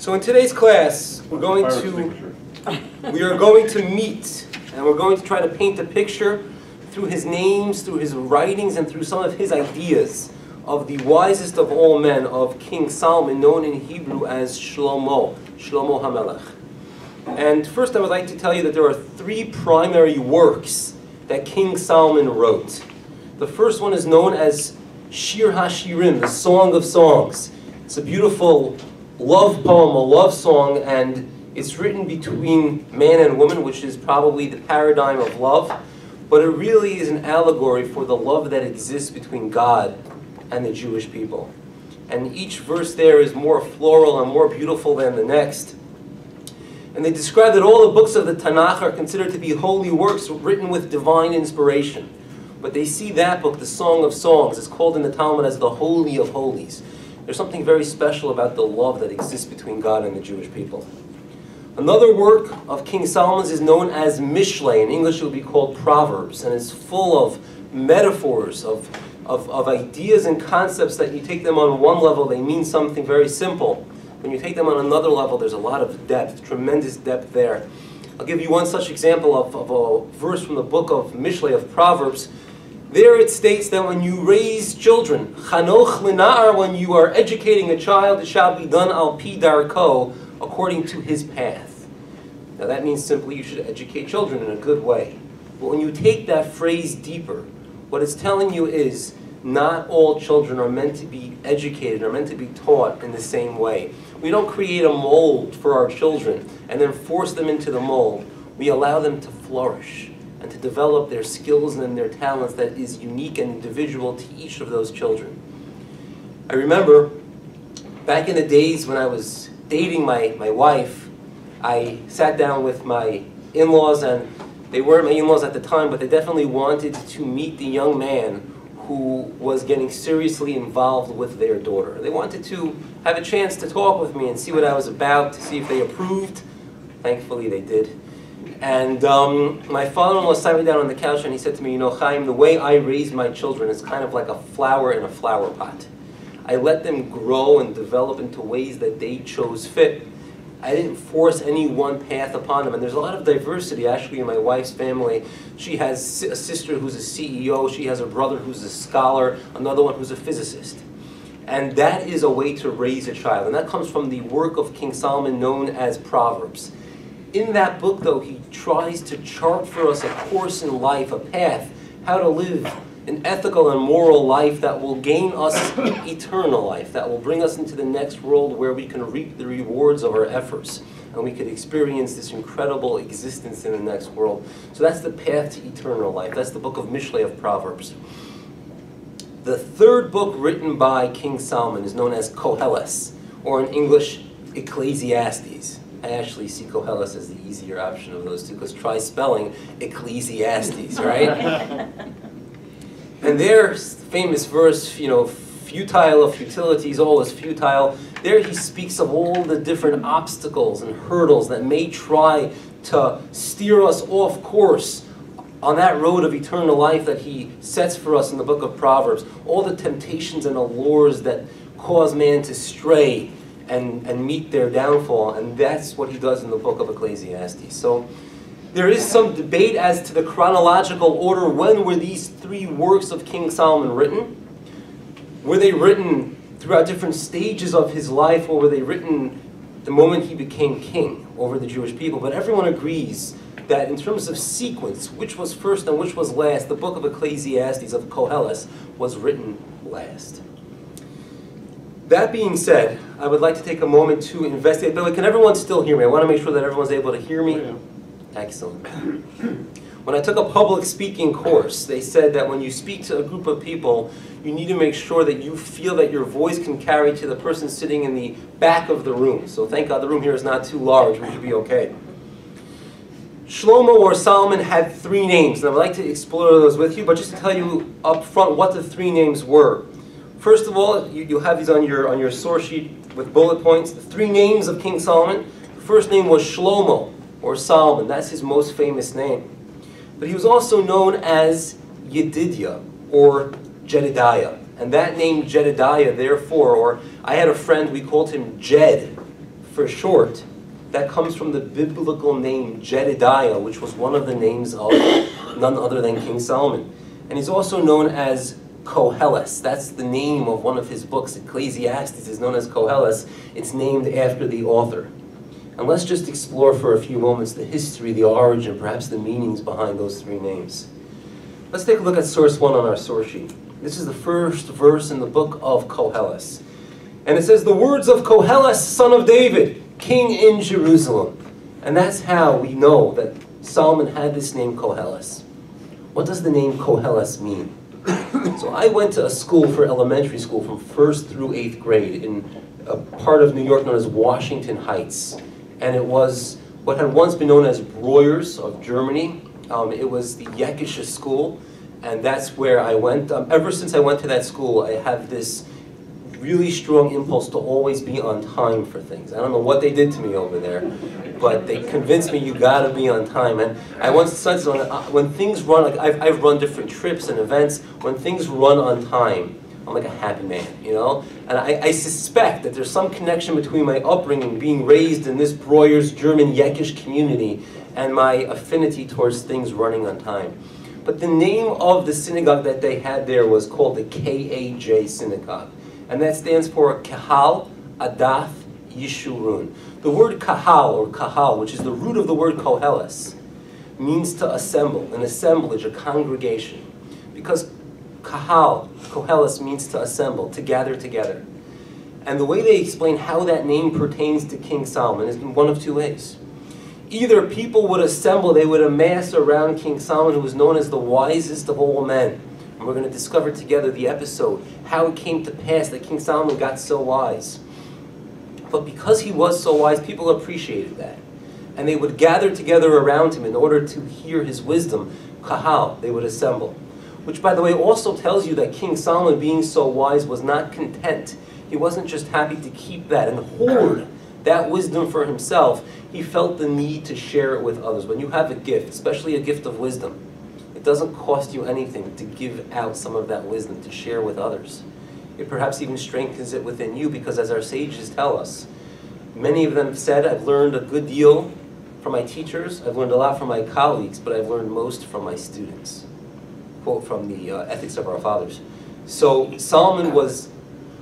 So in today's class, we're going to we are going to meet and we're going to try to paint a picture through his names, through his writings, and through some of his ideas of the wisest of all men, of King Solomon, known in Hebrew as Shlomo, Shlomo HaMelech. And first, I would like to tell you that there are three primary works that King Solomon wrote. The first one is known as Shir HaShirim, the Song of Songs. It's a beautiful love poem, a love song, and it's written between man and woman, which is probably the paradigm of love. But it really is an allegory for the love that exists between God and the Jewish people. And each verse there is more floral and more beautiful than the next. And they describe that all the books of the Tanakh are considered to be holy works written with divine inspiration. But they see that book, the Song of Songs, is called in the Talmud as the Holy of Holies. There's something very special about the love that exists between God and the Jewish people. Another work of King Solomon's is known as Mishle. In English, it would be called Proverbs, and it's full of metaphors, of, of, of ideas and concepts that you take them on one level, they mean something very simple. When you take them on another level, there's a lot of depth, tremendous depth there. I'll give you one such example of, of a verse from the book of Mishle, of Proverbs. There it states that when you raise children, chanoch linar, when you are educating a child, it shall be done al pi darko, according to his path. Now that means simply you should educate children in a good way. But when you take that phrase deeper, what it's telling you is not all children are meant to be educated, are meant to be taught in the same way. We don't create a mold for our children and then force them into the mold. We allow them to flourish and to develop their skills and their talents that is unique and individual to each of those children. I remember back in the days when I was dating my, my wife, I sat down with my in-laws and they weren't my in-laws at the time, but they definitely wanted to meet the young man who was getting seriously involved with their daughter. They wanted to have a chance to talk with me and see what I was about, to see if they approved. Thankfully, they did. And um, my father-in-law sat me down on the couch and he said to me, you know, Chaim, the way I raise my children is kind of like a flower in a flower pot. I let them grow and develop into ways that they chose fit. I didn't force any one path upon them. And there's a lot of diversity actually in my wife's family. She has a sister who's a CEO, she has a brother who's a scholar, another one who's a physicist. And that is a way to raise a child. And that comes from the work of King Solomon known as Proverbs. In that book, though, he tries to chart for us a course in life, a path, how to live an ethical and moral life that will gain us eternal life, that will bring us into the next world where we can reap the rewards of our efforts and we could experience this incredible existence in the next world. So that's the path to eternal life. That's the book of Mishle of Proverbs. The third book written by King Solomon is known as Koheles, or in English, Ecclesiastes. I actually see Koheles as the easier option of those two, because try spelling Ecclesiastes, right? And their famous verse, you know, futile of futilities, all is futile. There he speaks of all the different obstacles and hurdles that may try to steer us off course on that road of eternal life that he sets for us in the book of Proverbs. All the temptations and allures that cause man to stray and, and meet their downfall. And that's what he does in the book of Ecclesiastes. So there is some debate as to the chronological order. When were these three works of King Solomon written? Were they written throughout different stages of his life, or were they written the moment he became king over the Jewish people? But everyone agrees that in terms of sequence, which was first and which was last, the book of Ecclesiastes of Koheles was written last. That being said, I would like to take a moment to investigate. Billy, can everyone still hear me? I want to make sure that everyone's able to hear me. Oh, yeah. Excellent. When I took a public speaking course, they said that when you speak to a group of people, you need to make sure that you feel that your voice can carry to the person sitting in the back of the room. So thank God the room here is not too large. We should be okay. Shlomo or Solomon had three names, and I would like to explore those with you, but just to tell you up front what the three names were. First of all, you, you'll have these on your, on your source sheet with bullet points. The three names of King Solomon. The first name was Shlomo, or Solomon. That's his most famous name. But he was also known as Yedidiah, or Jedediah. And that name Jedediah, therefore, or I had a friend, we called him Jed for short, that comes from the biblical name Jedidiah, which was one of the names of none other than King Solomon. And he's also known as Koheles. That's the name of one of his books, Ecclesiastes is known as Koheles. It's named after the author. And let's just explore for a few moments the history, the origin, perhaps the meanings behind those three names. Let's take a look at source one on our source sheet. This is the first verse in the book of Koheles. And it says, The words of Koheles, son of David, king in Jerusalem. And that's how we know that Solomon had this name Koheles. What does the name Koheles mean? So I went to a school for elementary school from first through eighth grade in a part of New York known as Washington Heights. And it was what had once been known as Breuers of Germany. Um, it was the Yekische school, and that's where I went. Um, ever since I went to that school, I have this really strong impulse to always be on time for things. I don't know what they did to me over there, but they convinced me you gotta be on time. And I once said when, uh, when things run, like I've, I've run different trips and events, when things run on time, I'm like a happy man, you know? And I, I suspect that there's some connection between my upbringing, being raised in this Breuers German Yekish community, and my affinity towards things running on time. But the name of the synagogue that they had there was called the KAJ Synagogue and that stands for Kahal Adath Yeshurun. The word Kahal, or Kahal, which is the root of the word Koheles, means to assemble, an assemblage, a congregation. Because Kahal, Koheles, means to assemble, to gather together. And the way they explain how that name pertains to King Solomon is in one of two ways. Either people would assemble, they would amass around King Solomon, who was known as the wisest of all men and we're going to discover together the episode, how it came to pass that King Solomon got so wise. But because he was so wise, people appreciated that. And they would gather together around him in order to hear his wisdom. Kahal, they would assemble. Which, by the way, also tells you that King Solomon, being so wise, was not content. He wasn't just happy to keep that and hoard that wisdom for himself. He felt the need to share it with others. When you have a gift, especially a gift of wisdom, it doesn't cost you anything to give out some of that wisdom, to share with others. It perhaps even strengthens it within you because as our sages tell us, many of them have said, I've learned a good deal from my teachers, I've learned a lot from my colleagues, but I've learned most from my students. Quote from the uh, Ethics of Our Fathers. So Solomon was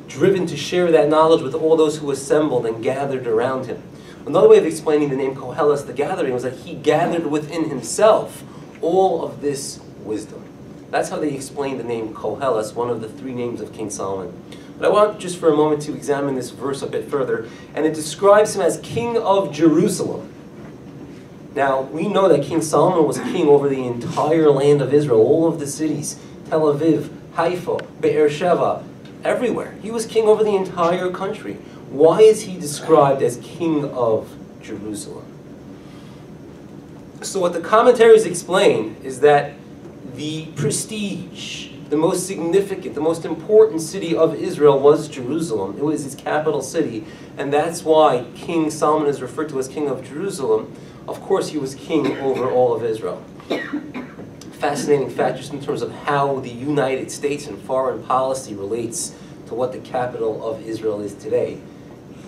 driven to share that knowledge with all those who assembled and gathered around him. Another way of explaining the name Koheles, the gathering, was that he gathered within himself all of this wisdom. That's how they explain the name Koheles, one of the three names of King Solomon. But I want just for a moment to examine this verse a bit further, and it describes him as king of Jerusalem. Now, we know that King Solomon was king over the entire land of Israel, all of the cities, Tel Aviv, Haifa, Beersheba, everywhere. He was king over the entire country. Why is he described as king of Jerusalem? So what the commentaries explain is that the prestige, the most significant, the most important city of Israel was Jerusalem. It was its capital city, and that's why King Solomon is referred to as king of Jerusalem. Of course, he was king over all of Israel. Fascinating fact just in terms of how the United States and foreign policy relates to what the capital of Israel is today.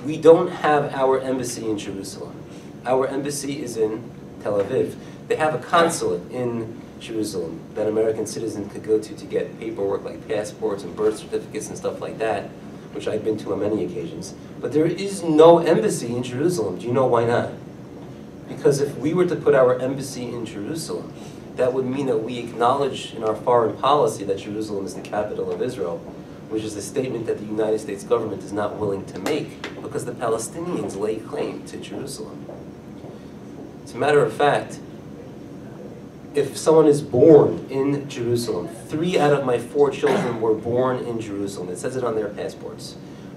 We don't have our embassy in Jerusalem. Our embassy is in Tel Aviv. They have a consulate in Jerusalem that American citizens could go to to get paperwork like passports and birth certificates and stuff like that, which I've been to on many occasions. But there is no embassy in Jerusalem. Do you know why not? Because if we were to put our embassy in Jerusalem, that would mean that we acknowledge in our foreign policy that Jerusalem is the capital of Israel, which is a statement that the United States government is not willing to make because the Palestinians lay claim to Jerusalem. As a matter of fact, if someone is born in Jerusalem, three out of my four children were born in Jerusalem. It says it on their passports.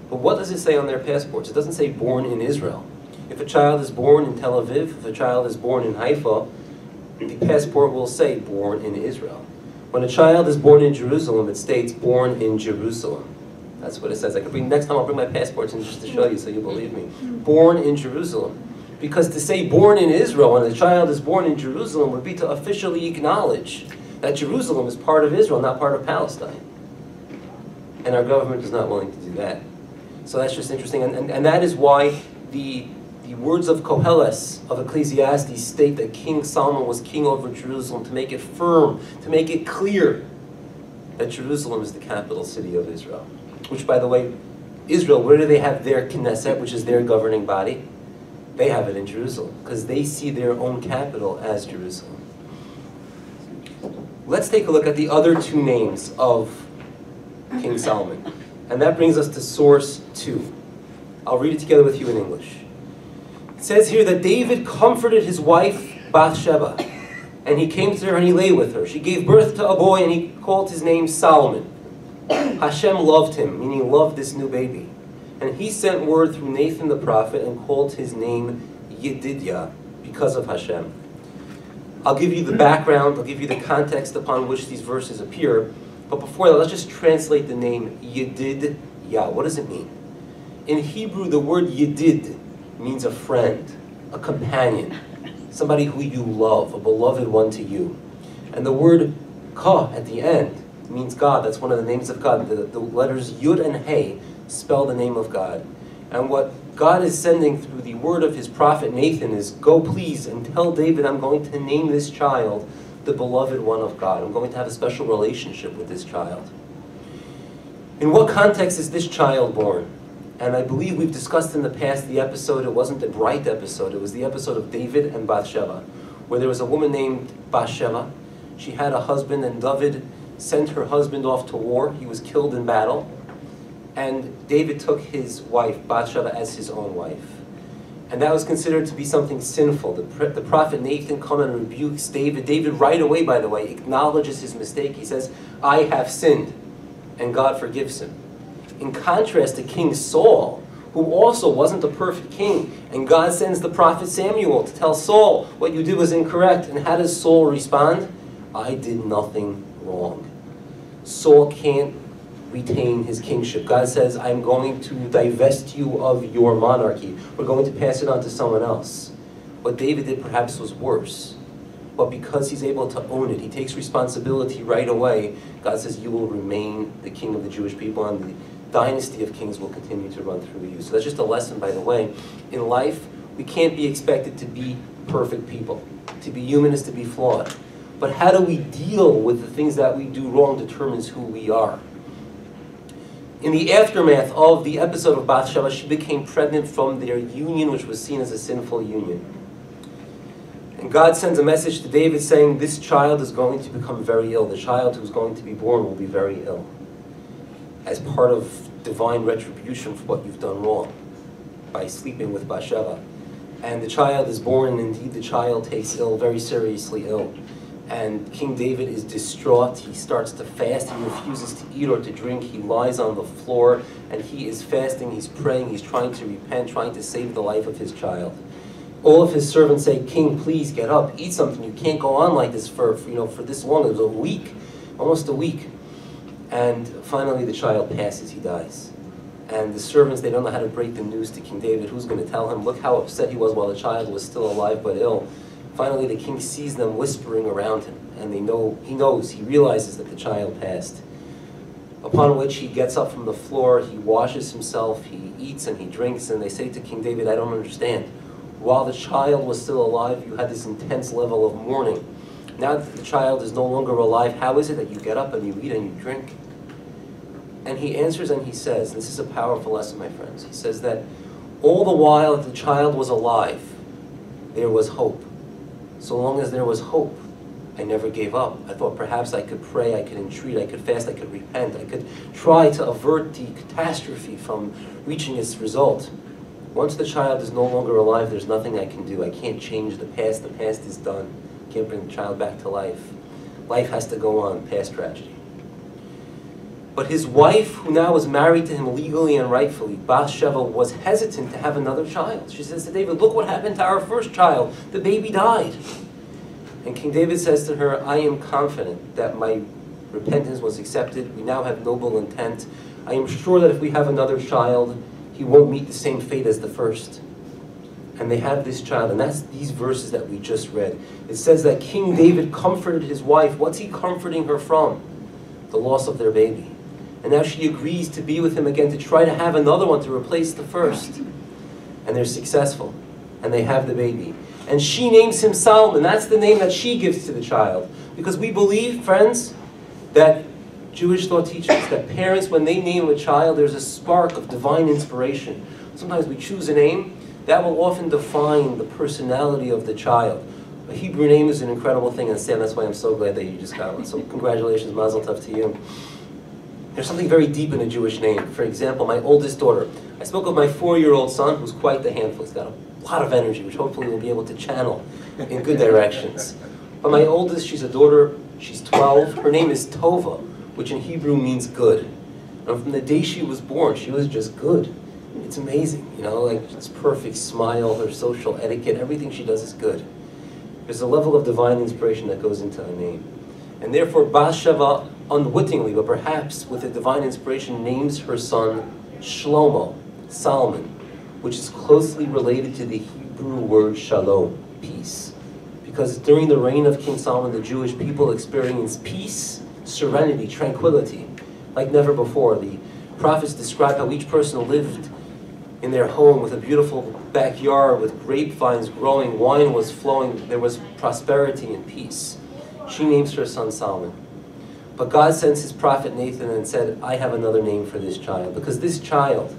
But what does it say on their passports? It doesn't say born in Israel. If a child is born in Tel Aviv, if a child is born in Haifa, the passport will say born in Israel. When a child is born in Jerusalem, it states born in Jerusalem. That's what it says. I could bring next time I'll bring my passports in just to show you so you believe me. Born in Jerusalem. Because to say born in Israel and a child is born in Jerusalem would be to officially acknowledge that Jerusalem is part of Israel, not part of Palestine. And our government is not willing to do that. So that's just interesting. And, and, and that is why the the words of Koheles of Ecclesiastes state that King Solomon was king over Jerusalem to make it firm, to make it clear that Jerusalem is the capital city of Israel. Which, by the way, Israel, where do they have their Knesset, which is their governing body? They have it in Jerusalem, because they see their own capital as Jerusalem. Let's take a look at the other two names of King Solomon. And that brings us to source two. I'll read it together with you in English. It says here that David comforted his wife Bathsheba, and he came to her and he lay with her. She gave birth to a boy and he called his name Solomon. Hashem loved him, meaning loved this new baby. And he sent word through Nathan the prophet and called his name Yedidiah because of Hashem. I'll give you the background, I'll give you the context upon which these verses appear. But before that, let's just translate the name Yedid Yah. What does it mean? In Hebrew, the word Yedid means a friend, a companion, somebody who you love, a beloved one to you. And the word Ka at the end means God. That's one of the names of God. The, the letters Yud and He spell the name of God. And what God is sending through the word of his prophet Nathan is go please and tell David I'm going to name this child the beloved one of God. I'm going to have a special relationship with this child. In what context is this child born? And I believe we've discussed in the past the episode, it wasn't the bright episode, it was the episode of David and Bathsheba, where there was a woman named Bathsheba. She had a husband, and David sent her husband off to war. He was killed in battle. And David took his wife, Bathsheba, as his own wife. And that was considered to be something sinful. The, the prophet Nathan comes and rebukes David. David, right away, by the way, acknowledges his mistake. He says, I have sinned. And God forgives him. In contrast to King Saul, who also wasn't a perfect king. And God sends the prophet Samuel to tell Saul, what you did was incorrect. And how does Saul respond? I did nothing wrong. Saul can't retain his kingship. God says, I'm going to divest you of your monarchy. We're going to pass it on to someone else. What David did perhaps was worse. But because he's able to own it, he takes responsibility right away. God says, You will remain the king of the Jewish people, and the dynasty of kings will continue to run through you. So that's just a lesson, by the way. In life, we can't be expected to be perfect people. To be human is to be flawed. But how do we deal with the things that we do wrong determines who we are. In the aftermath of the episode of Bathsheba, she became pregnant from their union, which was seen as a sinful union. And God sends a message to David saying, This child is going to become very ill. The child who's going to be born will be very ill. As part of divine retribution for what you've done wrong by sleeping with Bathsheba. And the child is born, and indeed the child takes ill, very seriously ill and King David is distraught. He starts to fast. He refuses to eat or to drink. He lies on the floor and he is fasting. He's praying. He's trying to repent, trying to save the life of his child. All of his servants say, King, please get up, eat something. You can't go on like this for, you know, for this long. It was a week, almost a week. And finally, the child passes. He dies. And the servants, they don't know how to break the news to King David. Who's going to tell him? Look how upset he was while the child was still alive but ill. Finally, the king sees them whispering around him, and they know he knows, he realizes that the child passed. Upon which he gets up from the floor, he washes himself, he eats and he drinks, and they say to King David, I don't understand. While the child was still alive, you had this intense level of mourning. Now that the child is no longer alive, how is it that you get up and you eat and you drink? And he answers and he says, this is a powerful lesson, my friends. He says that all the while that the child was alive, there was hope. So long as there was hope, I never gave up. I thought perhaps I could pray, I could entreat, I could fast, I could repent, I could try to avert the catastrophe from reaching its result. Once the child is no longer alive, there's nothing I can do. I can't change the past. The past is done. Can't bring the child back to life. Life has to go on past tragedy. But his wife, who now was married to him legally and rightfully, Bathsheba, was hesitant to have another child. She says to David, Look what happened to our first child. The baby died. And King David says to her, I am confident that my repentance was accepted. We now have noble intent. I am sure that if we have another child, he won't meet the same fate as the first. And they have this child, and that's these verses that we just read. It says that King David comforted his wife. What's he comforting her from? The loss of their baby. And now she agrees to be with him again to try to have another one to replace the first. And they're successful. and they have the baby. And she names him Solomon. That's the name that she gives to the child. Because we believe, friends, that Jewish thought teaches that parents, when they name a child, there's a spark of divine inspiration. Sometimes we choose a name that will often define the personality of the child. A Hebrew name is an incredible thing, and Sam, that's why I'm so glad that you just got one. So congratulations, Mazel Tov to you. There's something very deep in a Jewish name. For example, my oldest daughter. I spoke of my four-year-old son, who's quite the handful. He's got a lot of energy, which hopefully we'll be able to channel in good directions. But my oldest, she's a daughter, she's 12. Her name is Tova, which in Hebrew means good. And from the day she was born, she was just good. It's amazing, you know, like it's perfect smile, her social etiquette, everything she does is good. There's a level of divine inspiration that goes into a name. And therefore, Bathsheba unwittingly, but perhaps with a divine inspiration, names her son Shlomo, Solomon, which is closely related to the Hebrew word shalom, peace. Because during the reign of King Solomon, the Jewish people experienced peace, serenity, tranquility, like never before. The prophets describe how each person lived in their home with a beautiful backyard with grapevines growing, wine was flowing, there was prosperity and peace. She names her son Solomon. But God sends his prophet Nathan and said, I have another name for this child. Because this child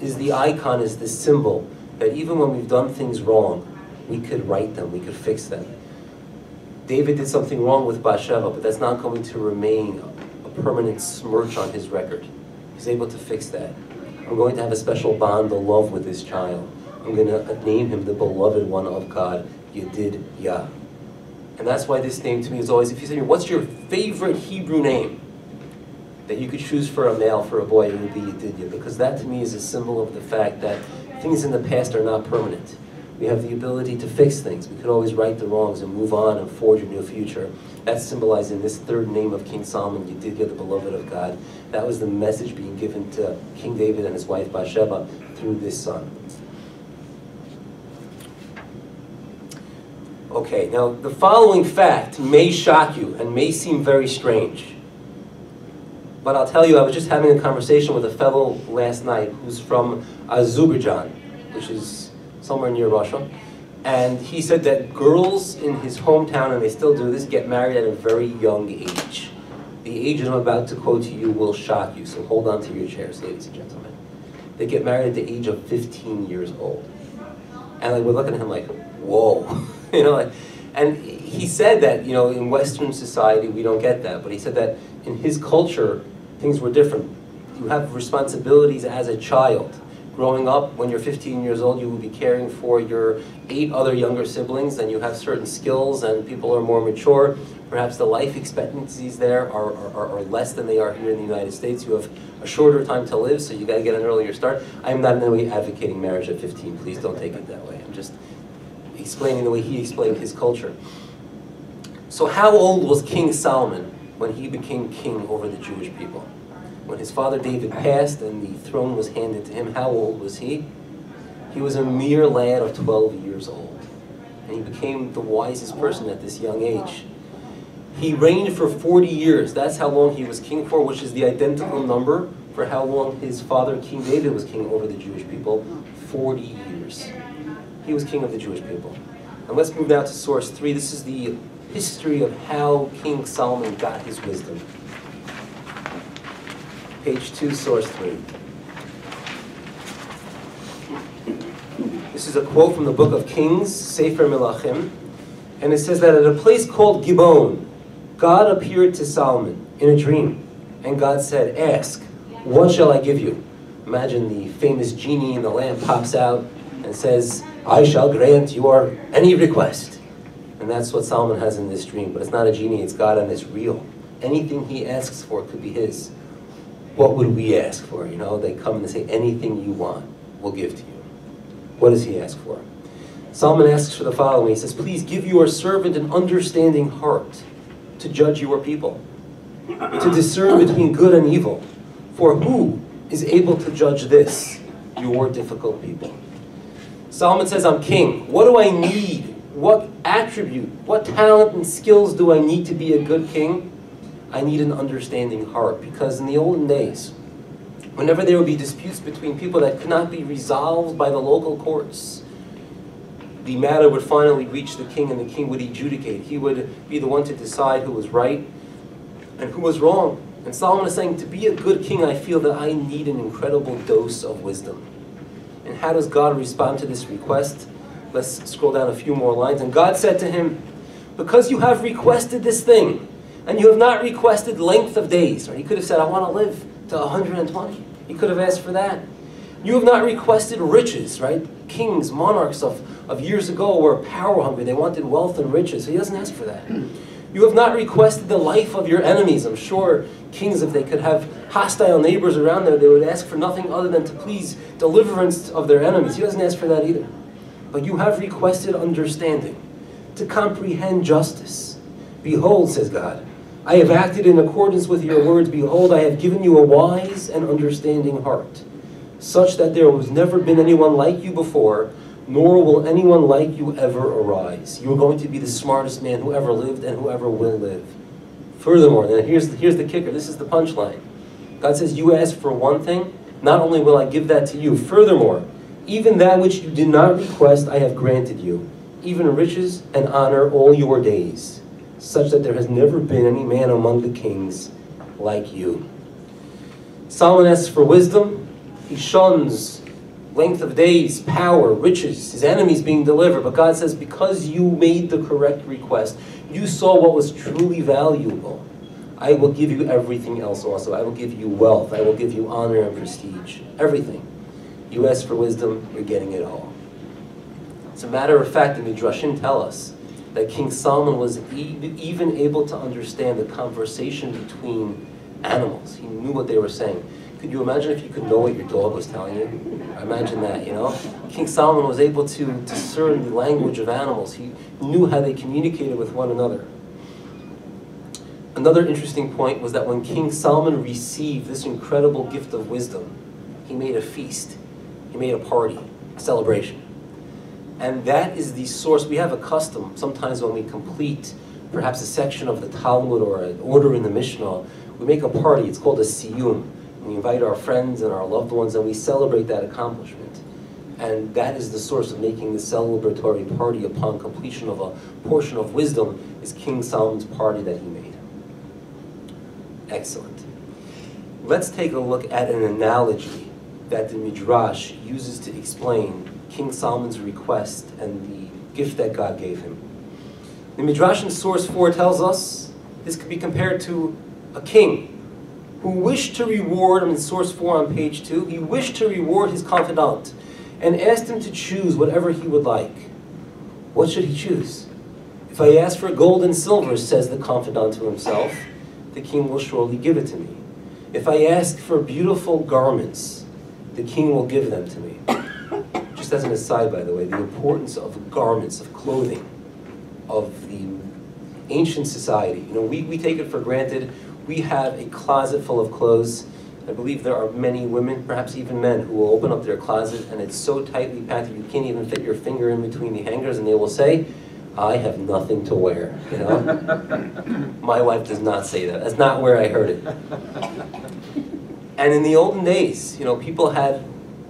is the icon, is the symbol that even when we've done things wrong, we could right them, we could fix them. David did something wrong with Bathsheba, but that's not going to remain a permanent smirch on his record. He's able to fix that. I'm going to have a special bond of love with this child. I'm going to name him the beloved one of God, Yedid Yah. And that's why this name to me is always, if you say what's your favorite Hebrew name that you could choose for a male, for a boy, it would be Yedidya. Because that to me is a symbol of the fact that things in the past are not permanent. We have the ability to fix things. We could always right the wrongs and move on and forge a new future. That's symbolized in this third name of King Solomon, Yedidya, the beloved of God. That was the message being given to King David and his wife Bathsheba through this son. Okay, now the following fact may shock you and may seem very strange. But I'll tell you, I was just having a conversation with a fellow last night who's from Azerbaijan, which is somewhere near Russia. And he said that girls in his hometown, and they still do this, get married at a very young age. The age I'm about to quote to you will shock you, so hold on to your chairs, ladies and gentlemen. They get married at the age of 15 years old. And like, we're looking at him like, whoa. you know, like, and he said that, you know, in Western society, we don't get that. But he said that in his culture, things were different. You have responsibilities as a child. Growing up, when you're 15 years old, you will be caring for your eight other younger siblings, and you have certain skills, and people are more mature. Perhaps the life expectancies there are, are, are less than they are here in the United States. You have a shorter time to live, so you got to get an earlier start. I'm not in any way advocating marriage at 15. Please don't take it that way. I'm just explaining the way he explained his culture. So how old was King Solomon when he became king over the Jewish people? When his father David passed and the throne was handed to him, how old was he? He was a mere lad of 12 years old. And he became the wisest person at this young age. He reigned for 40 years. That's how long he was king for, which is the identical number for how long his father, King David, was king over the Jewish people. 40 years. He was king of the Jewish people. And let's move now to source three. This is the history of how King Solomon got his wisdom. Page two, source three. This is a quote from the book of Kings, Sefer Melachim, and it says that at a place called Gibeon, God appeared to Solomon in a dream, and God said, Ask, what shall I give you? Imagine the famous genie in the lamp pops out and says, I shall grant your any request. And that's what Solomon has in this dream, but it's not a genie, it's God and it's real. Anything he asks for could be his. What would we ask for? You know, they come and they say, anything you want, we'll give to you. What does he ask for? Solomon asks for the following. He says, Please give your servant an understanding heart to judge your people, to discern between good and evil. For who is able to judge this, your difficult people? Solomon says, I'm king. What do I need? What attribute, what talent and skills do I need to be a good king? I need an understanding heart. Because in the olden days, whenever there would be disputes between people that could not be resolved by the local courts, the matter would finally reach the king and the king would adjudicate. He would be the one to decide who was right and who was wrong. And Solomon is saying, to be a good king, I feel that I need an incredible dose of wisdom. And how does God respond to this request? Let's scroll down a few more lines. And God said to him, Because you have requested this thing, and you have not requested length of days. Right? He could have said, I want to live to 120. He could have asked for that. You have not requested riches, right? Kings, monarchs of, of years ago were power hungry. They wanted wealth and riches. So he doesn't ask for that. You have not requested the life of your enemies. I'm sure kings, if they could have hostile neighbors around them, they would ask for nothing other than to please deliverance of their enemies. He doesn't ask for that either. But you have requested understanding, to comprehend justice. Behold, says God, I have acted in accordance with your words. Behold, I have given you a wise and understanding heart, such that there has never been anyone like you before, nor will anyone like you ever arise. You are going to be the smartest man who ever lived and who ever will live. Furthermore, now here's, here's the kicker. This is the punchline. God says, You ask for one thing, not only will I give that to you, furthermore, even that which you did not request, I have granted you, even riches and honor all your days, such that there has never been any man among the kings like you. Solomon asks for wisdom. He shuns length of days, power, riches, his enemies being delivered. But God says, because you made the correct request, you saw what was truly valuable. I will give you everything else also. I will give you wealth. I will give you honor and prestige. Everything. You ask for wisdom, you're getting it all. As a matter of fact, the Midrashim tell us that King Solomon was even able to understand the conversation between animals. He knew what they were saying. Could you imagine if you could know what your dog was telling you? Imagine that, you know? King Solomon was able to discern the language of animals. He knew how they communicated with one another. Another interesting point was that when King Solomon received this incredible gift of wisdom, he made a feast. He made a party, a celebration. And that is the source. We have a custom sometimes when we complete perhaps a section of the Talmud or an order in the Mishnah, we make a party. It's called a siyum. We invite our friends and our loved ones and we celebrate that accomplishment. And that is the source of making the celebratory party upon completion of a portion of wisdom is King Solomon's party that he made. Excellent. Let's take a look at an analogy that the Midrash uses to explain King Solomon's request and the gift that God gave him. The Midrash in source 4 tells us this could be compared to a king who wished to reward, I'm in source 4 on page 2, he wished to reward his confidant and asked him to choose whatever he would like. What should he choose? If I ask for gold and silver, says the confidant to himself, the king will surely give it to me. If I ask for beautiful garments, the king will give them to me. Just as an aside, by the way, the importance of garments, of clothing, of the ancient society. You know, we, we take it for granted we have a closet full of clothes. I believe there are many women, perhaps even men, who will open up their closet and it's so tightly packed that you can't even fit your finger in between the hangers and they will say, I have nothing to wear, you know? My wife does not say that. That's not where I heard it. And in the olden days, you know, people had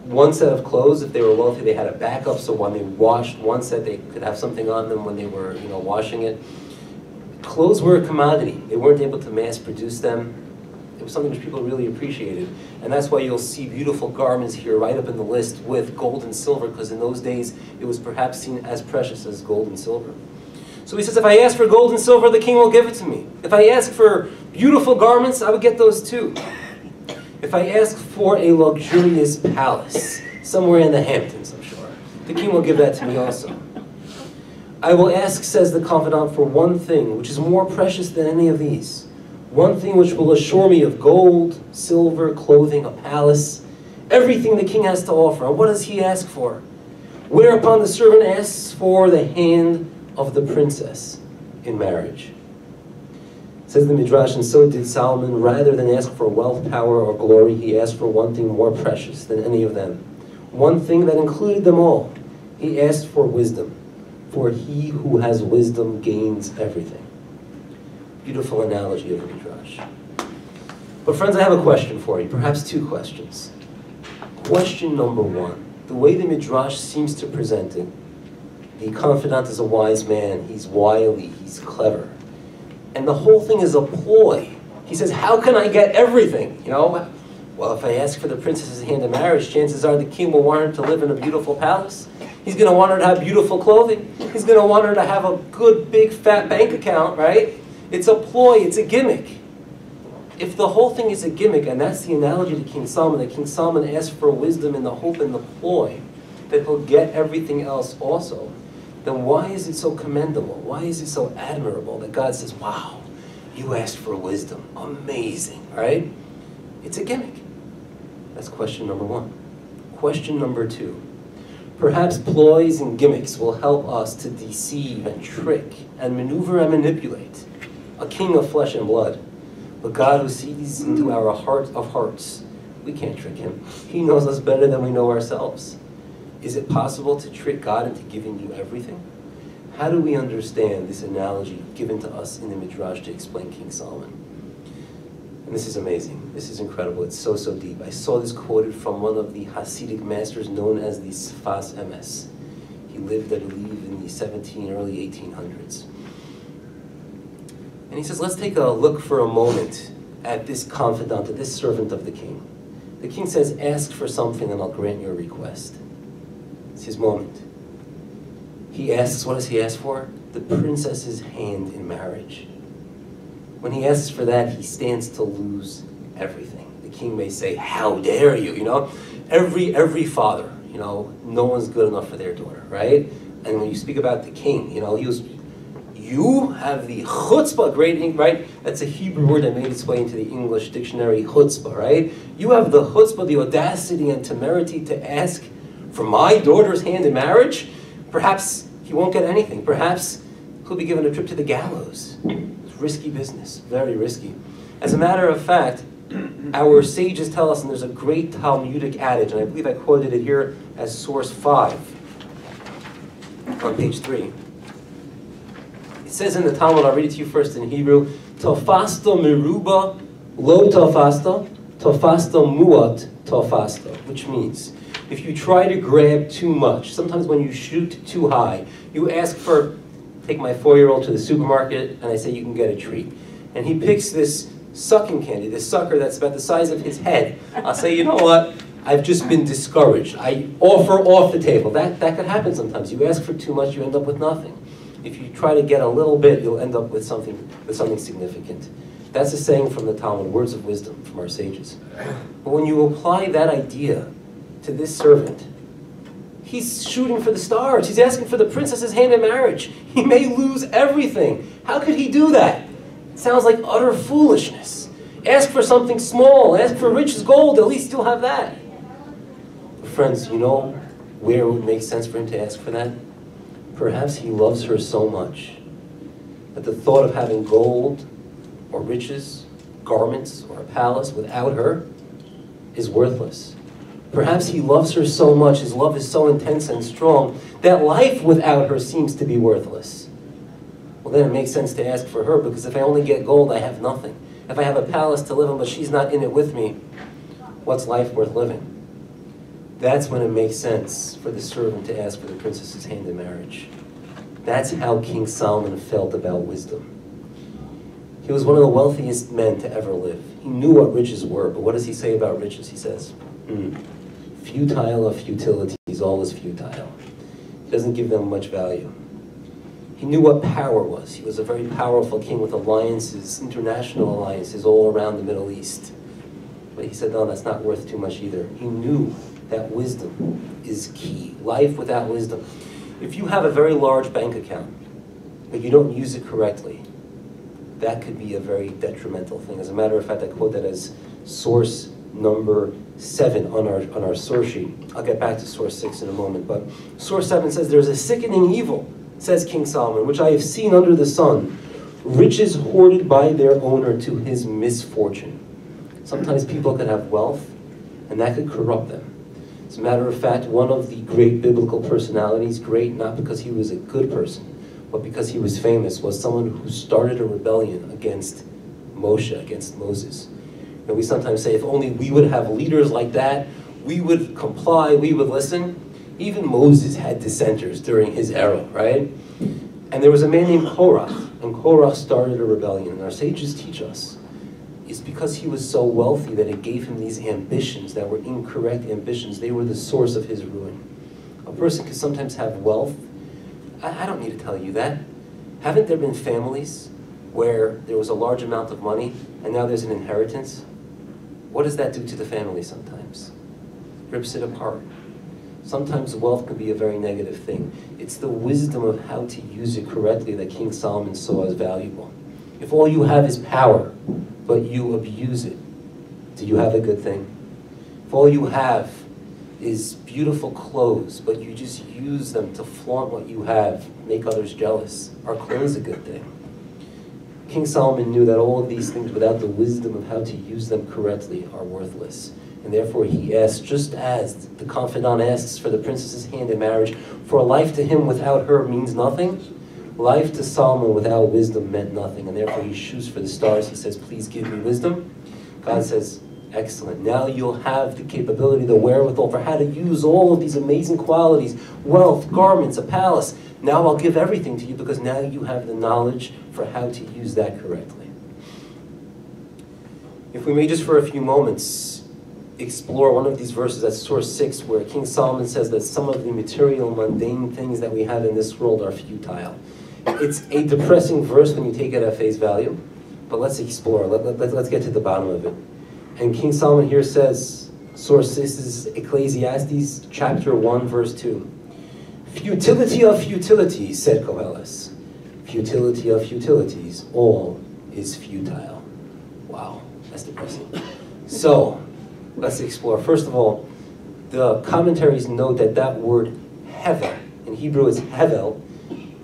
one set of clothes. If they were wealthy, they had a backup, so when they washed one set, they could have something on them when they were, you know, washing it clothes were a commodity. They weren't able to mass produce them. It was something which people really appreciated. And that's why you'll see beautiful garments here right up in the list with gold and silver, because in those days it was perhaps seen as precious as gold and silver. So he says, if I ask for gold and silver, the king will give it to me. If I ask for beautiful garments, I would get those too. If I ask for a luxurious palace, somewhere in the Hamptons, I'm sure, the king will give that to me also. I will ask, says the confidant, for one thing, which is more precious than any of these. One thing which will assure me of gold, silver, clothing, a palace, everything the king has to offer. And what does he ask for? Whereupon the servant asks for the hand of the princess in marriage. Says the Midrash, and so did Solomon. Rather than ask for wealth, power, or glory, he asked for one thing more precious than any of them. One thing that included them all. He asked for wisdom for he who has wisdom gains everything. Beautiful analogy of Midrash. But friends, I have a question for you, perhaps two questions. Question number one, the way the Midrash seems to present it, The confidant is a wise man. He's wily, he's clever. And the whole thing is a ploy. He says, How can I get everything? You know, well, if I ask for the princess's hand in marriage, chances are the king will want her to live in a beautiful palace. He's going to want her to have beautiful clothing. He's going to want her to have a good, big, fat bank account, right? It's a ploy, it's a gimmick. If the whole thing is a gimmick, and that's the analogy to King Solomon, that King Solomon asked for wisdom in the hope and the ploy that he'll get everything else also, then why is it so commendable? Why is it so admirable that God says, wow, you asked for wisdom. Amazing, right? It's a gimmick. That's question number one. Question number two. Perhaps ploys and gimmicks will help us to deceive and trick and maneuver and manipulate a king of flesh and blood. But God who sees into our heart of hearts, we can't trick him. He knows us better than we know ourselves. Is it possible to trick God into giving you everything? How do we understand this analogy given to us in the Midrash to explain King Solomon? And this is amazing. This is incredible. It's so, so deep. I saw this quoted from one of the Hasidic masters known as the Sfas Emes. He lived, I believe, in the 17, early 1800s. And he says, let's take a look for a moment at this confidant, at this servant of the king. The king says, ask for something and I'll grant your request. It's his moment. He asks, what does he ask for? The princess's hand in marriage. When he asks for that, he stands to lose everything. The king may say, how dare you, you know? Every, every father, you know, no one's good enough for their daughter, right? And when you speak about the king, you know, he was, you have the chutzpah, great, right? That's a Hebrew word that made its way into the English dictionary, chutzpah, right? You have the chutzpah, the audacity and temerity to ask for my daughter's hand in marriage? Perhaps he won't get anything. Perhaps he'll be given a trip to the gallows. Risky business, very risky. As a matter of fact, our sages tell us, and there's a great Talmudic adage, and I believe I quoted it here as source 5 on page 3. It says in the Talmud, I'll read it to you first in Hebrew, Tofasta meruba lo tofasta, tofasta muat tofasta, which means if you try to grab too much, sometimes when you shoot too high, you ask for, take my four-year-old to the supermarket, and I say you can get a treat. And he picks this sucking candy, this sucker that's about the size of his head. I'll say, you know what? I've just been discouraged. I offer off the table. That, that could happen sometimes. You ask for too much, you end up with nothing. If you try to get a little bit, you'll end up with something, with something significant. That's a saying from the Talmud, words of wisdom from our sages. But when you apply that idea to this servant. He's shooting for the stars. He's asking for the princess's hand in marriage. He may lose everything. How could he do that? It sounds like utter foolishness. Ask for something small. Ask for riches, gold. At least you'll have that. Friends, you know where it would make sense for him to ask for that? Perhaps he loves her so much that the thought of having gold or riches, garments, or a palace without her is worthless. Perhaps he loves her so much, his love is so intense and strong, that life without her seems to be worthless. Well, then it makes sense to ask for her, because if I only get gold, I have nothing. If I have a palace to live in, but she's not in it with me, what's life worth living? That's when it makes sense for the servant to ask for the princess's hand in marriage. That's how King Solomon felt about wisdom. He was one of the wealthiest men to ever live. He knew what riches were, but what does he say about riches? He says, mm, futile of futilities, all is futile. He doesn't give them much value. He knew what power was. He was a very powerful king with alliances, international alliances all around the Middle East. But he said, no, that's not worth too much either. He knew that wisdom is key. Life without wisdom. If you have a very large bank account, but you don't use it correctly, that could be a very detrimental thing. As a matter of fact, I quote that as source number seven on our, on our source sheet. I'll get back to source six in a moment, but source seven says, There's a sickening evil, says King Solomon, which I have seen under the sun, riches hoarded by their owner to his misfortune. Sometimes people could have wealth, and that could corrupt them. As a matter of fact, one of the great biblical personalities, great not because he was a good person, but because he was famous, was someone who started a rebellion against Moshe, against Moses. And we sometimes say, if only we would have leaders like that, we would comply, we would listen. Even Moses had dissenters during his era, right? And there was a man named Korah, and Korah started a rebellion. And our sages teach us it's because he was so wealthy that it gave him these ambitions that were incorrect ambitions. They were the source of his ruin. A person can sometimes have wealth. I, I don't need to tell you that. Haven't there been families where there was a large amount of money and now there's an inheritance? What does that do to the family sometimes? Rips it apart. Sometimes wealth can be a very negative thing. It's the wisdom of how to use it correctly that King Solomon saw as valuable. If all you have is power, but you abuse it, do you have a good thing? If all you have is beautiful clothes, but you just use them to flaunt what you have, make others jealous, are clothes a good thing? King Solomon knew that all of these things, without the wisdom of how to use them correctly, are worthless. And therefore he asked, just as the confidant asks for the princess's hand in marriage, for life to him without her means nothing, Life to Solomon without wisdom meant nothing, and therefore he shoots for the stars. He says, Please give me wisdom. God says, Excellent. Now you'll have the capability, the wherewithal for how to use all of these amazing qualities wealth, garments, a palace. Now I'll give everything to you because now you have the knowledge for how to use that correctly. If we may just for a few moments explore one of these verses, that's source 6, where King Solomon says that some of the material, mundane things that we have in this world are futile. It's a depressing verse when you take it at face value, but let's explore. Let, let, let's get to the bottom of it. And King Solomon here says, source this is Ecclesiastes chapter 1, verse 2. Futility of futilities, said Koheles. Futility of futilities, all is futile. Wow, that's depressing. So, let's explore. First of all, the commentaries note that that word hevel, in Hebrew is hevel,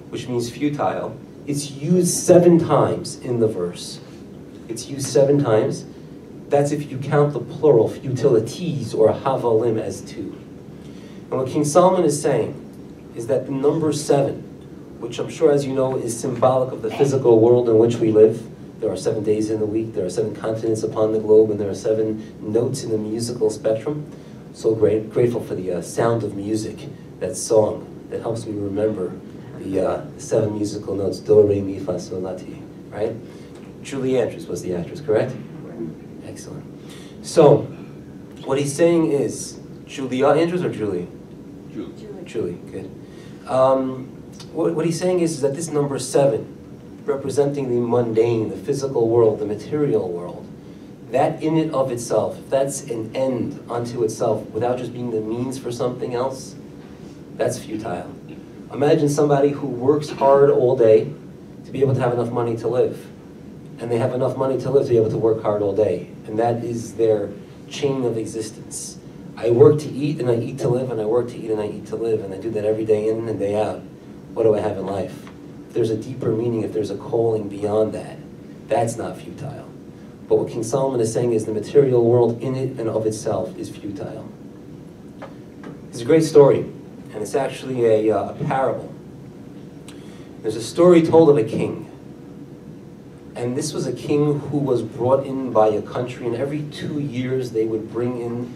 which means futile, it's used seven times in the verse. It's used seven times. That's if you count the plural, futilities or havalim as two. And what King Solomon is saying is that the number seven, which I'm sure as you know is symbolic of the physical world in which we live, there are seven days in the week, there are seven continents upon the globe, and there are seven notes in the musical spectrum. So great, grateful for the uh, sound of music, that song that helps me remember the uh, seven musical notes, do, re, mi, fa, sol, la, ti, right? Julie Andrews was the actress, correct? Excellent. So, what he's saying is, Julia Andrews or Julie? Julie. Julie, good. Um, what, what he's saying is, is that this number seven, representing the mundane, the physical world, the material world, that in it of itself, if that's an end unto itself, without just being the means for something else, that's futile. Imagine somebody who works hard all day to be able to have enough money to live. And they have enough money to live to be able to work hard all day. And that is their chain of existence. I work to eat and I eat to live and I work to eat and I eat to live and I do that every day in and day out. What do I have in life? If there's a deeper meaning, if there's a calling beyond that, that's not futile. But what King Solomon is saying is the material world in it and of itself is futile. It's a great story and it's actually a, uh, a parable. There's a story told of a king. And this was a king who was brought in by a country, and every two years they would bring in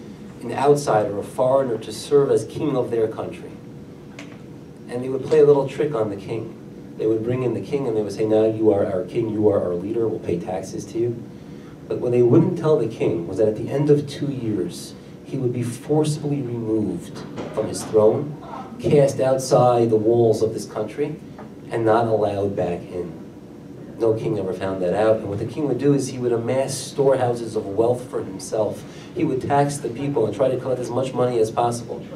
an outsider, a foreigner, to serve as king of their country. And they would play a little trick on the king. They would bring in the king and they would say, Now you are our king, you are our leader, we'll pay taxes to you. But what they wouldn't tell the king was that at the end of two years, he would be forcibly removed from his throne cast outside the walls of this country and not allowed back in. No king ever found that out. And what the king would do is he would amass storehouses of wealth for himself. He would tax the people and try to collect as much money as possible.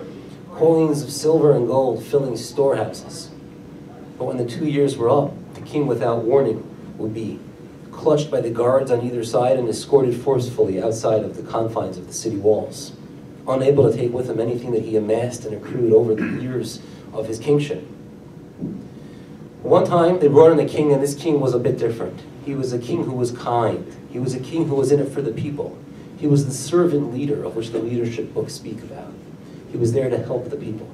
Coins of silver and gold filling storehouses. But when the two years were up, the king, without warning, would be clutched by the guards on either side and escorted forcefully outside of the confines of the city walls unable to take with him anything that he amassed and accrued over the years of his kingship. One time they brought in a king, and this king was a bit different. He was a king who was kind. He was a king who was in it for the people. He was the servant leader of which the leadership books speak about. He was there to help the people.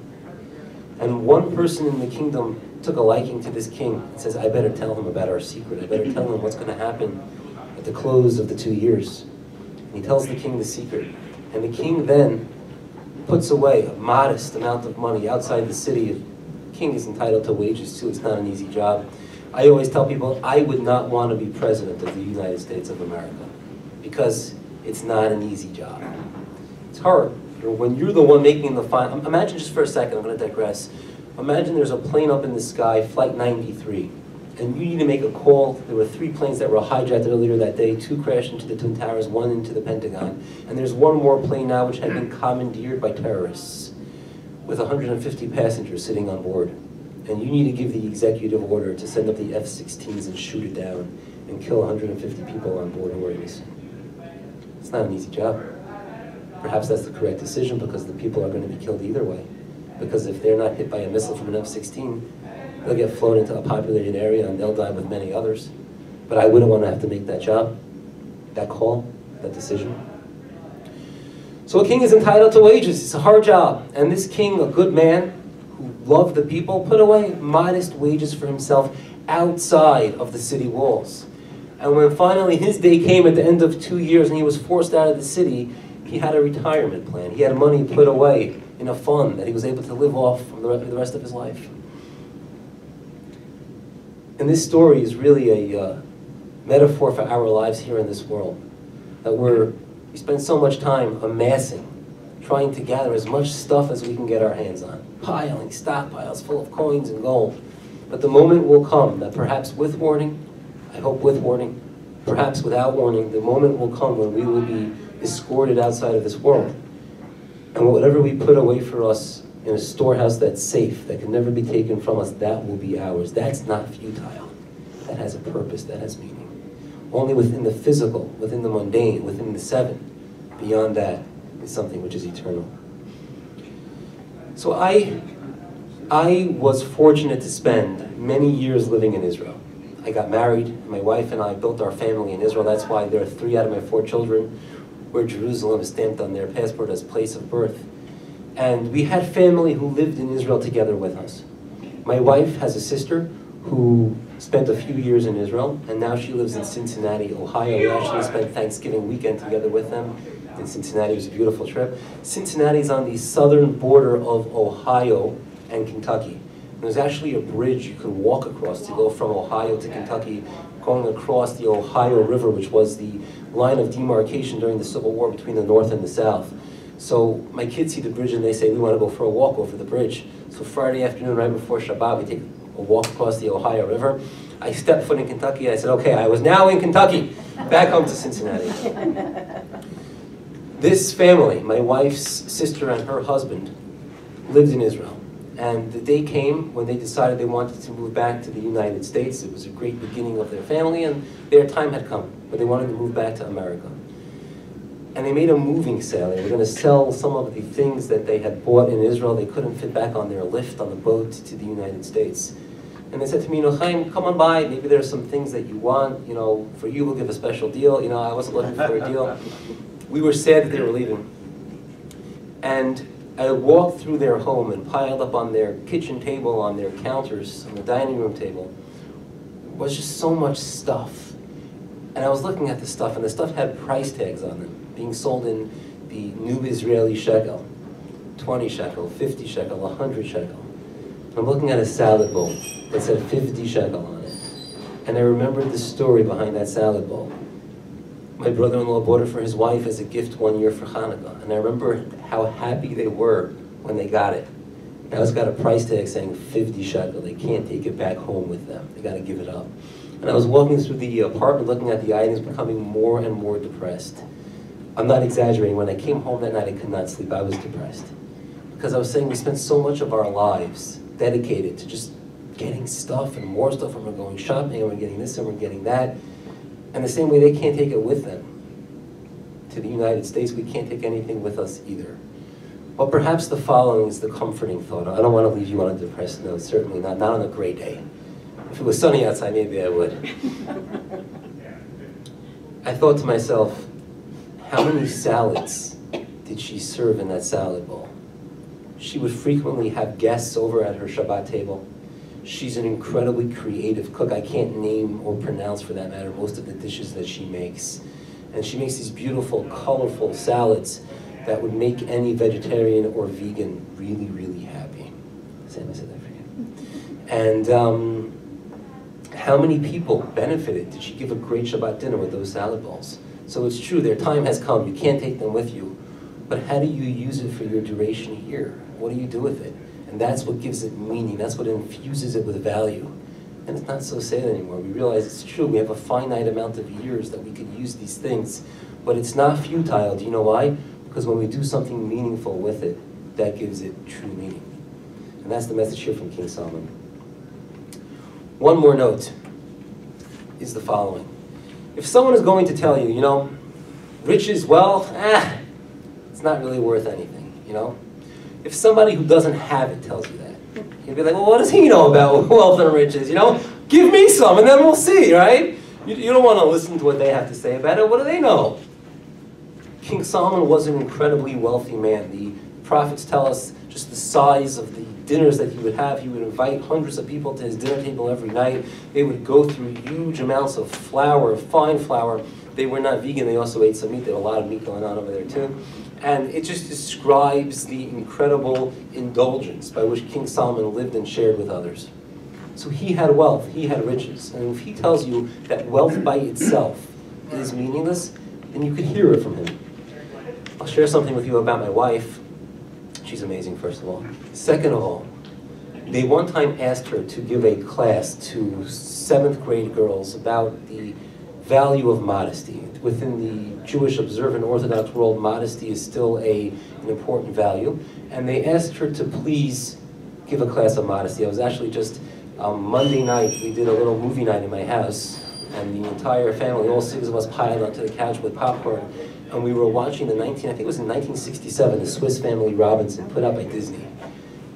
And one person in the kingdom took a liking to this king and says, I better tell him about our secret. I better tell him what's going to happen at the close of the two years. And he tells the king the secret. And the king then puts away a modest amount of money outside the city. The king is entitled to wages too, it's not an easy job. I always tell people I would not want to be president of the United States of America because it's not an easy job. It's hard. When you're the one making the final, imagine just for a second, I'm going to digress. Imagine there's a plane up in the sky, Flight 93, and you need to make a call. There were three planes that were hijacked earlier that day. Two crashed into the Twin Towers, one into the Pentagon. And there's one more plane now which had been commandeered by terrorists with 150 passengers sitting on board. And you need to give the executive order to send up the F-16s and shoot it down and kill 150 people on board who were innocent. It's not an easy job. Perhaps that's the correct decision because the people are going to be killed either way. Because if they're not hit by a missile from an F-16, they'll get flown into a populated area and they'll die with many others. But I wouldn't want to have to make that job, that call, that decision. So a king is entitled to wages. It's a hard job. And this king, a good man who loved the people, put away modest wages for himself outside of the city walls. And when finally his day came at the end of two years and he was forced out of the city, he had a retirement plan. He had money put away in a fund that he was able to live off for the rest of his life. And this story is really a uh, metaphor for our lives here in this world. That we're, we spend so much time amassing, trying to gather as much stuff as we can get our hands on, piling stockpiles full of coins and gold. But the moment will come that perhaps with warning, I hope with warning, perhaps without warning, the moment will come when we will be escorted outside of this world. And whatever we put away for us in a storehouse that's safe, that can never be taken from us, that will be ours. That's not futile. That has a purpose, that has meaning. Only within the physical, within the mundane, within the seven, beyond that is something which is eternal. So I, I was fortunate to spend many years living in Israel. I got married, my wife and I built our family in Israel. That's why there are three out of my four children where Jerusalem is stamped on their passport as place of birth. And we had family who lived in Israel together with us. My wife has a sister who spent a few years in Israel, and now she lives in Cincinnati, Ohio. We actually spent Thanksgiving weekend together with them in Cincinnati. It was a beautiful trip. Cincinnati is on the southern border of Ohio and Kentucky. There's actually a bridge you could walk across to go from Ohio to Kentucky, going across the Ohio River, which was the line of demarcation during the Civil War between the North and the South. So my kids see the bridge and they say, we want to go for a walk over the bridge. So Friday afternoon, right before Shabbat, we take a walk across the Ohio River. I stepped foot in Kentucky. I said, okay, I was now in Kentucky, back home to Cincinnati. this family, my wife's sister and her husband, lived in Israel. And the day came when they decided they wanted to move back to the United States. It was a great beginning of their family, and their time had come, but they wanted to move back to America. And they made a moving sale. They were going to sell some of the things that they had bought in Israel. They couldn't fit back on their lift on the boat to the United States. And they said to me, you know, Chaim, come on by. Maybe there are some things that you want. You know, for you, we'll give a special deal. You know, I wasn't looking for a deal. We were sad that they were leaving. And I walked through their home and piled up on their kitchen table, on their counters, on the dining room table, was just so much stuff. And I was looking at the stuff, and the stuff had price tags on them, being sold in the new Israeli shekel, 20 shekel, 50 shekel, 100 shekel. I'm looking at a salad bowl that said 50 shekel on it. And I remembered the story behind that salad bowl. My brother-in-law bought it for his wife as a gift one year for Hanukkah. And I remember how happy they were when they got it. Now it's got a price tag saying 50 shekel. They can't take it back home with them. They got to give it up. And I was walking through the apartment looking at the items, becoming more and more depressed. I'm not exaggerating. When I came home that night, I could not sleep. I was depressed. Because I was saying we spent so much of our lives dedicated to just getting stuff and more stuff, and we're going shopping, and we're getting this, and we're getting that. And the same way they can't take it with them to the United States, we can't take anything with us either. But perhaps the following is the comforting thought. I don't want to leave you on a depressed note, certainly not, not on a great day. If it was sunny outside, maybe I would. I thought to myself, how many salads did she serve in that salad bowl? She would frequently have guests over at her Shabbat table. She's an incredibly creative cook. I can't name or pronounce, for that matter, most of the dishes that she makes. And she makes these beautiful, colorful salads. that would make any vegetarian or vegan really, really happy. Sam, I said that for you. And um, how many people benefited? Did she give a great Shabbat dinner with those salad bowls? So it's true, their time has come. You can't take them with you. But how do you use it for your duration here? What do you do with it? And that's what gives it meaning. That's what infuses it with value. And it's not so sad anymore. We realize it's true. We have a finite amount of years that we could use these things. But it's not futile. Do you know why? Because when we do something meaningful with it, that gives it true meaning. And that's the message here from King Solomon. One more note is the following. If someone is going to tell you, you know, riches, wealth, ah, it's not really worth anything, you know? If somebody who doesn't have it tells you that, you'd be like, well, what does he know about wealth and riches, you know? Give me some and then we'll see, right? You, you don't want to listen to what they have to say about it. What do they know? King Solomon was an incredibly wealthy man. The prophets tell us just the size of the dinners that he would have. He would invite hundreds of people to his dinner table every night. They would go through huge amounts of flour, fine flour. They were not vegan, they also ate some meat. There was a lot of meat going on over there too. And it just describes the incredible indulgence by which King Solomon lived and shared with others. So he had wealth, he had riches. And if he tells you that wealth by itself is meaningless, then you could hear it from him. I'll share something with you about my wife. She's amazing, first of all. Second of all, they one time asked her to give a class to seventh grade girls about the value of modesty. Within the Jewish observant Orthodox world, modesty is still a, an important value. And they asked her to please give a class on modesty. I was actually just um, Monday night, we did a little movie night in my house, and the entire family, all six of us, piled onto the couch with popcorn, and we were watching the 19, I think it was in 1967, the Swiss Family Robinson, put out by Disney.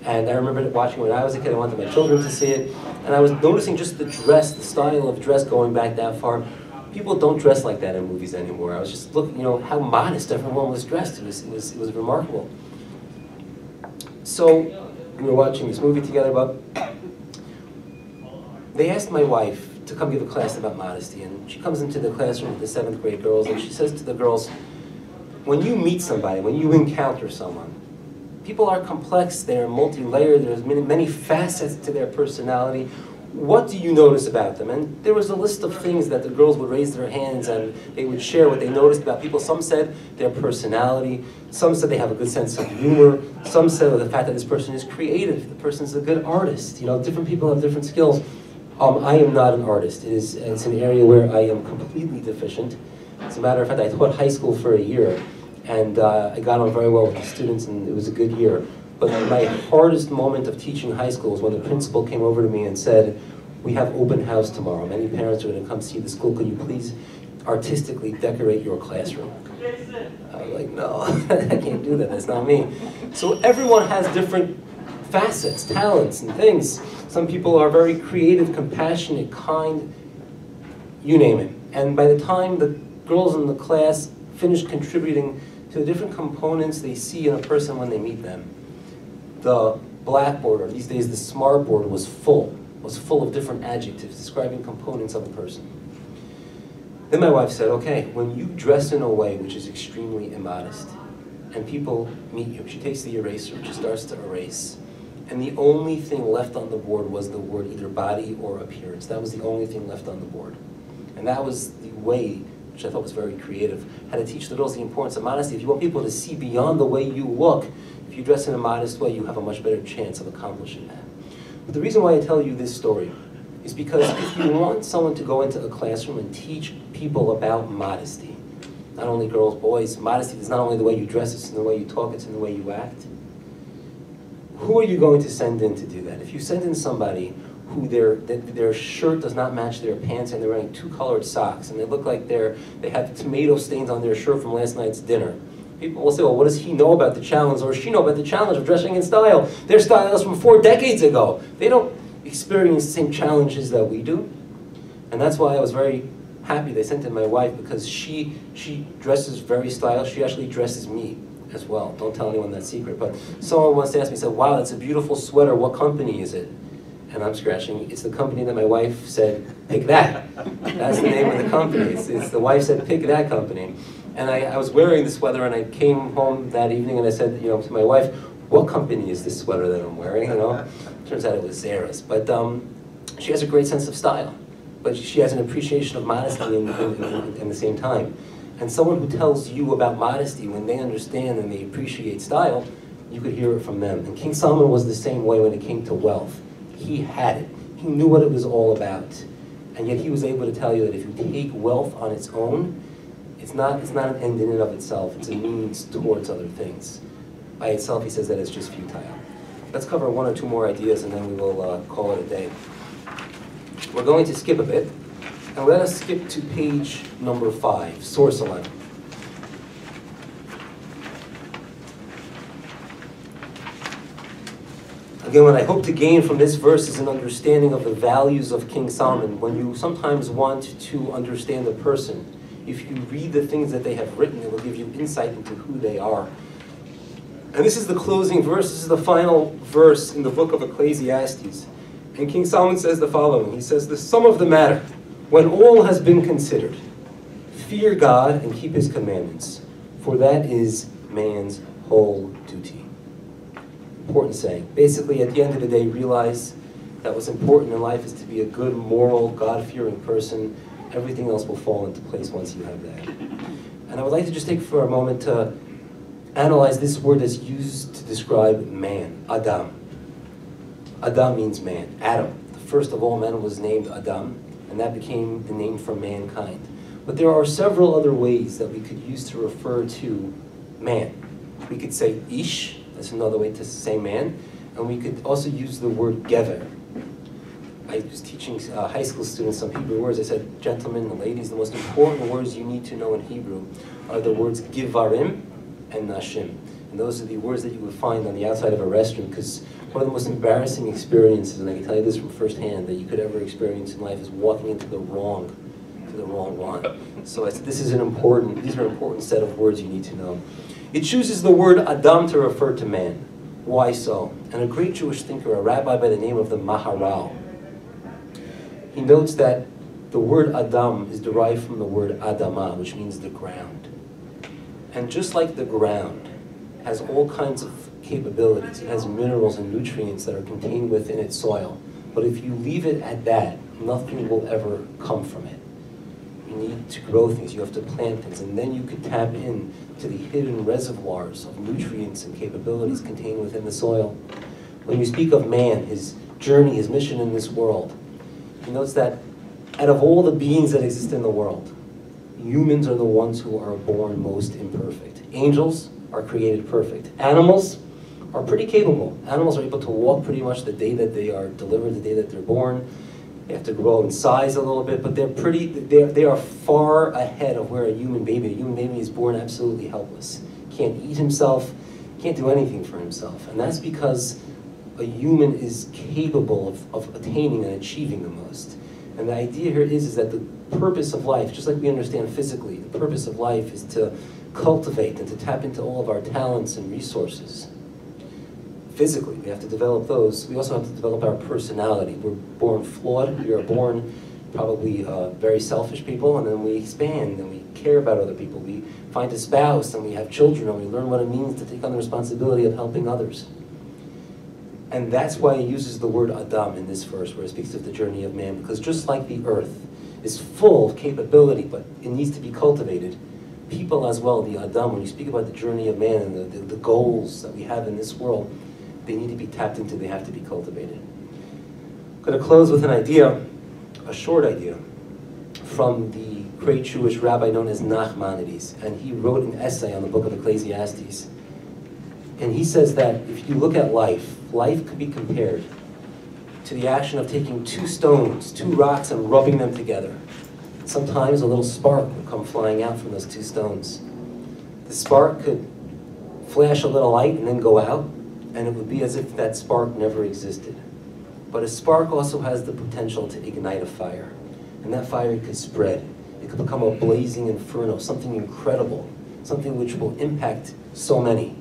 And I remember watching when I was a kid, I wanted my children to see it, and I was noticing just the dress, the style of dress going back that far. People don't dress like that in movies anymore. I was just looking, you know, how modest everyone was dressed. It was, it was, it was remarkable. So we were watching this movie together, but they asked my wife to come give a class about modesty, and she comes into the classroom with the seventh grade girls, and she says to the girls, when you meet somebody, when you encounter someone, people are complex, they're multi-layered, there's many, many facets to their personality. What do you notice about them? And there was a list of things that the girls would raise their hands and they would share what they noticed about people. Some said their personality, some said they have a good sense of humor, some said the fact that this person is creative, the person is a good artist. You know, different people have different skills. Um, I am not an artist. It is, it's an area where I am completely deficient. As a matter of fact, I taught high school for a year, and uh, I got on very well with the students, and it was a good year. But my hardest moment of teaching high school was when the principal came over to me and said, we have open house tomorrow. Many parents are going to come see the school. Could you please artistically decorate your classroom? I was like, no, I can't do that. That's not me. So everyone has different facets, talents, and things. Some people are very creative, compassionate, kind, you name it. And by the time the girls in the class finish contributing to the different components they see in a person when they meet them, the blackboard, or these days the smartboard, was full, was full of different adjectives describing components of a person. Then my wife said, okay, when you dress in a way which is extremely immodest, and people meet you, she takes the eraser, she starts to erase, and the only thing left on the board was the word either body or appearance. That was the only thing left on the board. And that was the way, which I thought was very creative, how to teach the girls the importance of modesty. If you want people to see beyond the way you look, if you dress in a modest way, you have a much better chance of accomplishing that. But the reason why I tell you this story is because if you want someone to go into a classroom and teach people about modesty, not only girls, boys, modesty is not only the way you dress, it's in the way you talk, it's in the way you act who are you going to send in to do that? If you send in somebody who their, their shirt does not match their pants and they're wearing two colored socks and they look like they're, they have tomato stains on their shirt from last night's dinner. People will say, well, what does he know about the challenge or she know about the challenge of dressing in style? Their style is from four decades ago. They don't experience the same challenges that we do. And that's why I was very happy they sent in my wife because she, she dresses very stylish. She actually dresses me as well. Don't tell anyone that secret. But someone once asked me, said, wow, that's a beautiful sweater. What company is it? And I'm scratching. It's the company that my wife said, pick that. That's the name of the company. It's, it's the wife said, pick that company. And I, I was wearing the sweater, and I came home that evening, and I said, you know, to my wife, "What company is this sweater that I'm wearing?" You know, turns out it was Zara's. But um, she has a great sense of style, but she has an appreciation of modesty in, in, in, in the same time. And someone who tells you about modesty when they understand and they appreciate style, you could hear it from them. And King Solomon was the same way when it came to wealth. He had it. He knew what it was all about. And yet he was able to tell you that if you take wealth on its own, it's not, it's not an end in and of itself. It's a means towards other things. By itself, he says that it's just futile. Let's cover one or two more ideas and then we will uh, call it a day. We're going to skip a bit. And let us skip to page number five, source 11. Again, what I hope to gain from this verse is an understanding of the values of King Solomon. When you sometimes want to understand a person, if you read the things that they have written, it will give you insight into who they are. And this is the closing verse, this is the final verse in the book of Ecclesiastes. And King Solomon says the following He says, The sum of the matter, when all has been considered, fear God and keep his commandments, for that is man's whole duty important saying. Basically, at the end of the day, realize that what's important in life is to be a good, moral, God-fearing person. Everything else will fall into place once you have that. And I would like to just take for a moment to analyze this word that's used to describe man, Adam. Adam means man, Adam. The first of all men was named Adam, and that became the name for mankind. But there are several other ways that we could use to refer to man. We could say Ish, that's another way to say man. And we could also use the word gever. I was teaching uh, high school students some Hebrew words. I said, gentlemen and ladies, the most important words you need to know in Hebrew are the words givarim and nashim. And those are the words that you would find on the outside of a restroom because one of the most embarrassing experiences, and I can tell you this from firsthand, that you could ever experience in life is walking into the wrong, to the wrong one. So I said, this is an important, these are an important set of words you need to know. It chooses the word Adam to refer to man. Why so? And a great Jewish thinker, a rabbi by the name of the Maharal, he notes that the word Adam is derived from the word Adama, which means the ground. And just like the ground has all kinds of capabilities, it has minerals and nutrients that are contained within its soil. But if you leave it at that, nothing will ever come from it. You need to grow things, you have to plant things, and then you can tap in to the hidden reservoirs of nutrients and capabilities contained within the soil. When you speak of man, his journey, his mission in this world, he notes that out of all the beings that exist in the world, humans are the ones who are born most imperfect. Angels are created perfect. Animals are pretty capable. Animals are able to walk pretty much the day that they are delivered, the day that they're born. They have to grow in size a little bit, but they're pretty, they're, they are far ahead of where a human baby, a human baby is born absolutely helpless. Can't eat himself, can't do anything for himself. And that's because a human is capable of, of attaining and achieving the most. And the idea here is, is that the purpose of life, just like we understand physically, the purpose of life is to cultivate and to tap into all of our talents and resources physically. We have to develop those. We also have to develop our personality. We're born flawed. We are born probably uh, very selfish people, and then we expand and we care about other people. We find a spouse and we have children and we learn what it means to take on the responsibility of helping others. And that's why he uses the word Adam in this verse where he speaks of the journey of man, because just like the earth is full of capability, but it needs to be cultivated, people as well, the Adam, when you speak about the journey of man and the, the, the goals that we have in this world, they need to be tapped into, they have to be cultivated. I'm going to close with an idea, a short idea, from the great Jewish rabbi known as Nachmanides. And he wrote an essay on the book of Ecclesiastes. And he says that if you look at life, life could be compared to the action of taking two stones, two rocks, and rubbing them together. Sometimes a little spark will come flying out from those two stones. The spark could flash a little light and then go out, and it would be as if that spark never existed. But a spark also has the potential to ignite a fire, and that fire could spread. It could become a blazing inferno, something incredible, something which will impact so many.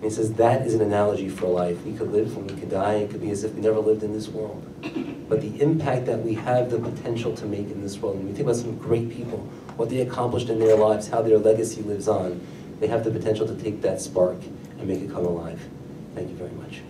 And he says that is an analogy for life. We could live and we could die. It could be as if we never lived in this world. But the impact that we have the potential to make in this world, and we think about some great people what they accomplished in their lives, how their legacy lives on, they have the potential to take that spark and make it come alive. Thank you very much.